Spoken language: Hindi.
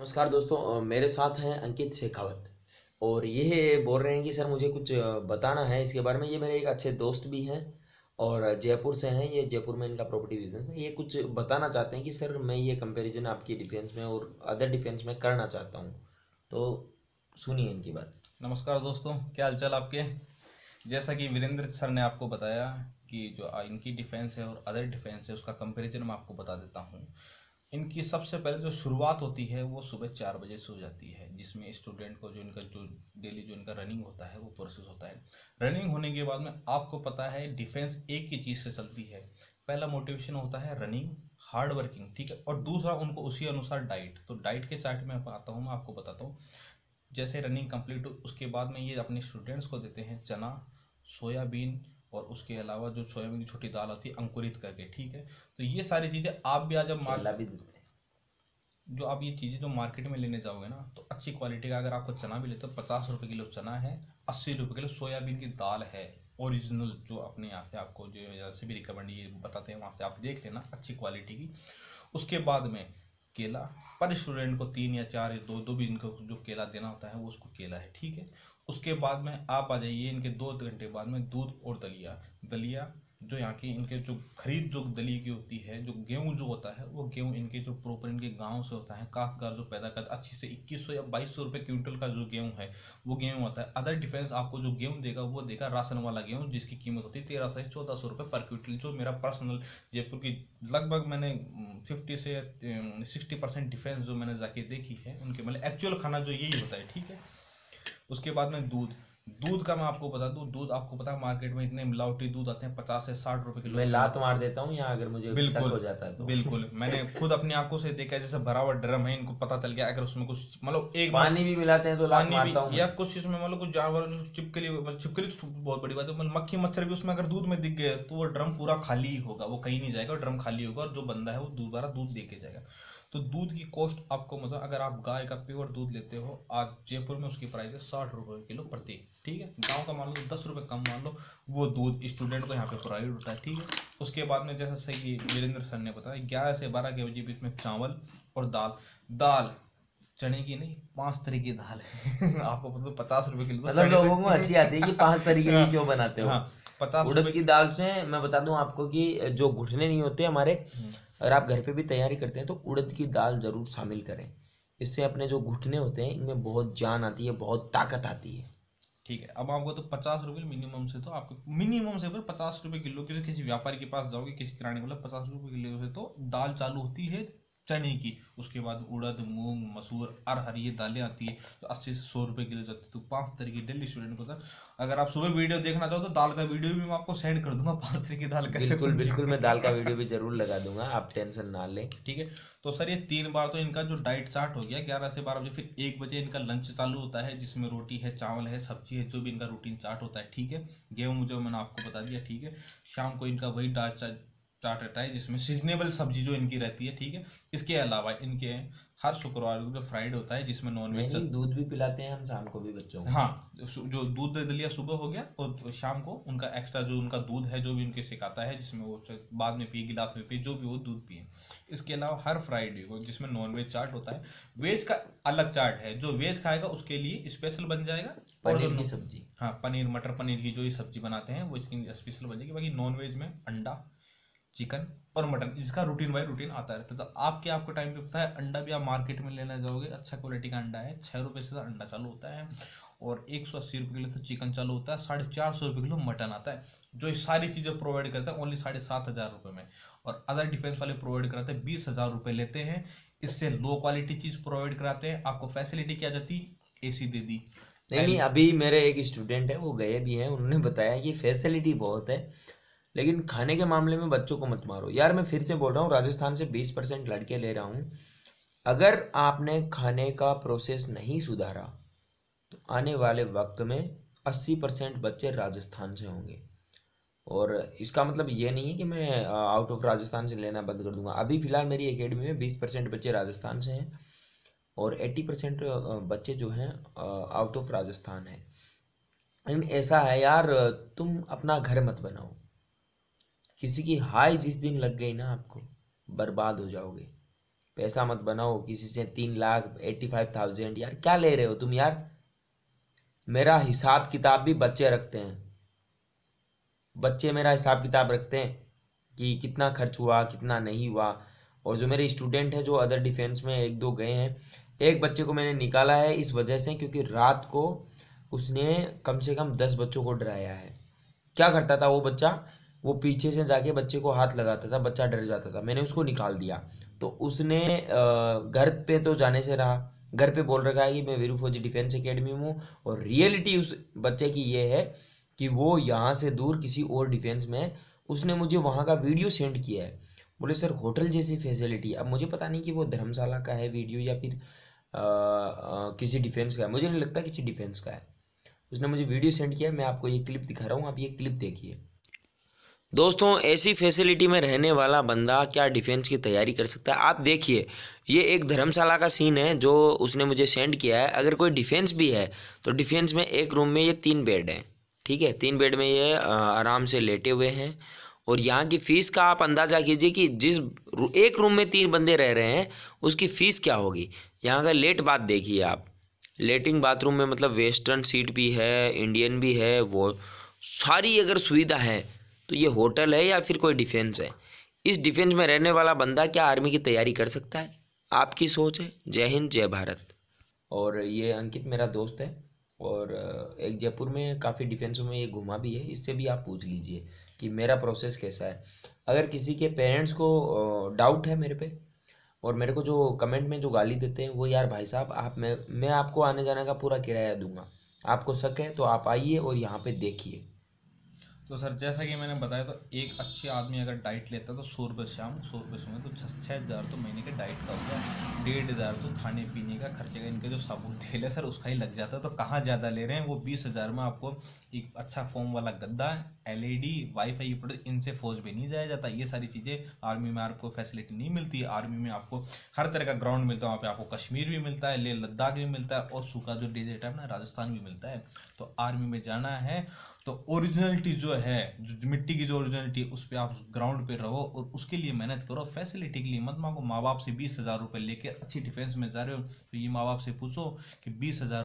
नमस्कार दोस्तों मेरे साथ हैं अंकित शेखावत। और ये बोल रहे हैं कि, सर, मुझे कुछ बताना है इसके बारे में। ये मेरे एक अच्छे दोस्त भी हैं और जयपुर से हैं। ये जयपुर में इनका प्रॉपर्टी बिज़नेस है। ये कुछ बताना चाहते हैं कि, सर, मैं ये कंपैरिजन आपकी डिफेंस में और अदर डिफेंस में करना चाहता हूँ। तो सुनिए इनकी बात। नमस्कार दोस्तों, क्या हालचाल आपके? जैसा कि वीरेंद्र सर ने आपको बताया कि जो इनकी डिफेंस है और अदर डिफेंस है, उसका कंपैरिजन मैं आपको बता देता हूँ। इनकी सबसे पहले जो शुरुआत होती है, वो सुबह चार बजे से हो जाती है, जिसमें स्टूडेंट को जो इनका, जो डेली जो इनका रनिंग होता है, वो प्रोसेस होता है। रनिंग होने के बाद में आपको पता है डिफेंस एक ही चीज़ से चलती है। पहला मोटिवेशन होता है रनिंग हार्ड वर्किंग ठीक है? और दूसरा उनको उसी अनुसार डाइट तो डाइट के चार्ट में आता हूँ, मैं आपको बताता हूँ। जैसे रनिंग कंप्लीट उसके बाद में ये अपने स्टूडेंट्स को देते हैं, चना सोयाबीन और उसके अलावा जो सोयाबीन की छोटी दाल आती है अंकुरित करके ठीक है? तो ये सारी चीज़ें आप भी आज मार्केट जो आप ये चीज़ें जो मार्केट में लेने जाओगे ना तो अच्छी क्वालिटी का अगर आपको चना भी लेते हो पचास रुपये किलो चना है अस्सी रुपये किलो सोयाबीन की दाल है ओरिजिनल जो अपने यहाँ से आपको जो जैसे भी रिकमेंड ये बताते हैं वहाँ से आप देख लेना अच्छी क्वालिटी की। उसके बाद में केला पर स्टूडेंट को तीन या चार या दो दो भी इनको जो केला देना होता है वो उसको केला है ठीक है? उसके बाद में आप आ जाइए इनके दो घंटे बाद में दूध और दलिया। दलिया जो यहाँ की इनके जो खरीद जो दली की होती है, जो गेहूँ जो होता है, वो गेहूँ इनके जो प्रॉपर इनके गाँव से होता है काश्तकार जो पैदा करता है, अच्छी से इक्कीस सौ या बाईस सौ रुपये क्विंटल का जो गेहूँ है, वो गेहूँ होता है। अदर डिफेंस आपको जो गेहूँ देगा, वो देगा राशन वाला गेहूँ, जिसकी कीमत होती है तेरह से चौदह सौ रुपये पर क्विंटल, जो मेरा पर्सनल जयपुर की लगभग मैंने फिफ्टी से सिक्सटी परसेंट जो मैंने जाके देखी है, उनके मतलब एक्चुअल खाना जो यही होता है, ठीक है? उसके बाद में दूध। दूध का मैं आपको बता दूँ दूध आपको पता है मार्केट में इतने मिलावटी दूध आते हैं पचास से साठ रुपए किलो। मैं लात मार देता हूँ यहाँ अगर मुझे बिल्कुल हो जाता है तो? बिल्कुल। मैंने खुद अपनी आँखों से देखा है जैसे भरा हुआ ड्रम है इनको पता चल गया अगर उसमें कुछ मतलब एक पानी भी मिलाते हैं तो लात पानी मारता भी या कुछ इसमें मतलब कुछ जानवर चिपकली मतलब चिपकली तो बहुत बड़ी बात है मतलब मक्खी मच्छर भी उसमें अगर दूध में दिख गए तो वो ड्रम पूरा खाली होगा वो कहीं नहीं जाएगा ड्रम खाली होगा और जो बंदा है वो दोबारा दूध दे के जाएगा। तो दूध की कॉस्ट आपको मतलब अगर आप गाय का प्योर दूध लेते हो आज जयपुर में उसकी प्राइस है साठ रुपये किलो प्रति। ठीक है? गाँव का मान लो दस रुपये कम मान लो वो दूध स्टूडेंट को यहाँ पे प्रोवाइड होता है ठीक है? उसके बाद में जैसा सही वीरेंद्र सर ने बताया ग्यारह से बारह के बजे बीच में चावल और दाल। दाल चने की नहीं पाँच तरह की दाल है। आपको मतलब पचास रुपए किलो तो मतलब लोगों को हँसी आती है कि पाँच तरीके की क्यों बनाते हो? हाँ पचास उड़द की दाल से मैं बता दूँ आपको कि जो घुटने नहीं होते हमारे हम्म। अगर आप घर पे भी तैयारी करते हैं तो उड़द की दाल ज़रूर शामिल करें। इससे अपने जो घुटने होते हैं, इनमें बहुत जान आती है, बहुत ताकत आती है। ठीक है, अब आपको तो पचास रुपये मिनिमम से तो आपको मिनिमम से अगर पचास रुपये किलो, किसी किसी व्यापारी के पास जाओगे, किसी किराने वाला पचास रुपये किलो से तो दाल चालू होती है चने की उसके बाद उड़द मूंग मसूर अरहर ये दालें आती है तो अस्सी से सौ रुपये किलो जाती है। तो पाँच तरह की डेली स्टूडेंट को सर अगर आप सुबह वीडियो देखना चाहो तो दाल का वीडियो भी मैं आपको सेंड कर दूँगा पाँच तरह की दाल कैसे बिल्कुल बिल्कुल मैं दाल का वीडियो भी ज़रूर लगा दूँगा आप टेंशन ना लें। ठीक है तो सर ये तीन बार तो इनका जो डाइट चार्ट हो गया ग्यारह से बारह बजे फिर एक बजे इनका लंच चालू होता है जिसमें रोटी है चावल है सब्ज़ी है जो भी इनका रूटीन चार्ट होता है ठीक है? गेहूँ जो मैंने आपको बता दिया ठीक है? शाम को इनका वही डाइट चार्ट चार्ट रहता है जिसमें सीजनेबल सब्ज़ी जो इनकी रहती है ठीक है? इसके अलावा इनके हर शुक्रवार को जो फ्राइडे होता है जिसमें नॉन वेज दूध भी पिलाते हैं हम शाम को भी बच्चों को। हाँ जो दूध दे लिया सुबह हो गया और शाम को उनका एक्स्ट्रा जो उनका दूध है जो भी उनके सिखाता है जिसमें वो बाद में पिए गिलास में पिए जो भी वो दूध पिए। इसके अलावा हर फ्राइडे को जिसमें नॉन वेज चार्ट होता है वेज का अलग चार्ट है। जो वेज खाएगा उसके लिए स्पेशल बन जाएगा। पनीर की सब्ज़ी। हाँ पनीर मटर पनीर की जो ये सब्ज़ी बनाते हैं वो इसकी स्पेशल बन जाएगी। बाकी नॉन वेज में अंडा चिकन और मटन इसका रूटीन बाई रूटीन आता रहता है। तो आपके आपको टाइम पे पता है? अंडा भी आप मार्केट में लेने जाओगे अच्छा क्वालिटी का अंडा है छः रुपये से अंडा चालू होता है और एक सौ अस्सी रुपये किलो से चिकन चालू होता है साढ़े चार सौ रुपये किलो मटन आता है जो ये सारी चीज़ें प्रोवाइड करता है ओनली साढ़े सात हज़ार रुपये में। और अदर डिफेंस वाले प्रोवाइड कराते हैं बीस हज़ार रुपये लेते हैं इससे लो क्वालिटी चीज़ प्रोवाइड कराते हैं आपको फैसिलिटी क्या जाती? ए सी दे दी। नहीं नहीं अभी मेरे एक स्टूडेंट है वो गए भी हैं उन्होंने बताया कि फैसिलिटी बहुत है लेकिन खाने के मामले में बच्चों को मत मारो। यार, मैं फिर से बोल रहा हूँ, राजस्थान से बीस परसेंट लड़के ले रहा हूँ। अगर आपने खाने का प्रोसेस नहीं सुधारा तो आने वाले वक्त में अस्सी परसेंट बच्चे राजस्थान से होंगे। और इसका मतलब ये नहीं है कि मैं आउट ऑफ़ राजस्थान से लेना बंद कर दूँगा। अभी फ़िलहाल मेरी एकेडमी में बीस परसेंट बच्चे राजस्थान से हैं और एट्टी परसेंट बच्चे जो हैं आउट ऑफ़ राजस्थान हैं। लेकिन ऐसा है, यार, तुम अपना घर मत बनाओ। किसी की हाई जिस दिन लग गई ना आपको, बर्बाद हो जाओगे। पैसा मत बनाओ, किसी से तीन लाख एट्टी फाइव थाउज़ेंड यार क्या ले रहे हो तुम यार? मेरा हिसाब किताब भी बच्चे रखते हैं। बच्चे मेरा हिसाब किताब रखते हैं कि कितना खर्च हुआ, कितना नहीं हुआ। और जो मेरे स्टूडेंट हैं, जो अदर डिफेंस में एक दो गए हैं, एक बच्चे को मैंने निकाला है इस वजह से क्योंकि रात को उसने कम से कम दस बच्चों को डराया है। क्या करता था वो बच्चा? वो पीछे से जाके बच्चे को हाथ लगाता था बच्चा डर जाता था। मैंने उसको निकाल दिया। तो उसने घर पे तो जाने से रहा। घर पे बोल रखा है कि मैं वीरू फौजी डिफेंस एकेडमी में हूँ और रियलिटी उस बच्चे की ये है कि वो यहाँ से दूर किसी और डिफेंस में उसने मुझे वहाँ का वीडियो सेंड किया है। बोले सर होटल जैसी फैसिलिटी अब मुझे पता नहीं कि वो धर्मशाला का है वीडियो या फिर आ, आ, किसी डिफेंस का है। मुझे नहीं लगता किसी डिफेंस का है। उसने मुझे वीडियो सेंड किया। मैं आपको ये क्लिप दिखा रहा हूँ। आप ये क्लिप देखिए। दोस्तों, ऐसी फैसिलिटी में रहने वाला बंदा क्या डिफेंस की तैयारी कर सकता है? आप देखिए, ये एक धर्मशाला का सीन है, जो उसने मुझे सेंड किया है। अगर कोई डिफेंस भी है तो डिफेंस में एक रूम में ये तीन बेड हैं, ठीक है? तीन बेड में ये आराम से लेटे हुए हैं। और यहाँ की फ़ीस का आप अंदाज़ा कीजिए कि जिस एक रूम में तीन बंदे रह रहे हैं, उसकी फ़ीस क्या होगी? यहाँ का लेट बात देखिए आप। लेटिंग बाथरूम में मतलब वेस्टर्न सीट भी है इंडियन भी है, वो सारी अगर सुविधा है तो ये होटल है या फिर कोई डिफेंस है? इस डिफेंस में रहने वाला बंदा क्या आर्मी की तैयारी कर सकता है? आपकी सोच है। जय हिंद, जय भारत। और ये अंकित मेरा दोस्त है और एक जयपुर में काफ़ी डिफेंसों में ये घुमा भी है। इससे भी आप पूछ लीजिए कि मेरा प्रोसेस कैसा है। अगर किसी के पेरेंट्स को डाउट है मेरे पे और मेरे को जो कमेंट में जो गाली देते हैं, वो यार भाई साहब, आप मैं मैं आपको आने जाने का पूरा किराया दूँगा। आपको शक है तो आप आइए और यहाँ पे देखिए। तो सर, जैसा कि मैंने बताया तो एक अच्छे आदमी अगर डाइट लेता है तो सौ रुपये शाम सौ रुपये सुबह तो छः हज़ार तो महीने के डाइट का हो गया। डेढ़ हज़ार तो खाने, पीने का खर्चे का, इनके जो साबुन तेल है, सर, उसका ही लग जाता है। तो कहाँ ज़्यादा ले रहे हैं? वो बीस हज़ार में आपको एक अच्छा फोम वाला गद्दा L E D wifi product इनसे फौज में नहीं जाया जाता। ये सारी चीज़ें आर्मी में आपको फैसिलिटी नहीं मिलती। आर्मी में आपको हर तरह का ग्राउंड मिलता है, वहाँ पे आपको कश्मीर भी मिलता है ले लद्दाख भी मिलता है और सूखा जो डेजर्ट है ना, राजस्थान भी मिलता है। तो आर्मी में जाना है। तो ओरिजिनलिटी जो है, जो मिट्टी की जो ओरिजिनलिटी उस पर आप ग्राउंड पे रहो और उसके लिए मेहनत करो। फैसिलिटी के लिए मत मांगो। माँ बाप से बीस हज़ार रुपये लेकर अच्छी डिफेंस में जा रहे हो तो ये माँ बाप से पूछो कि बीस हज़ार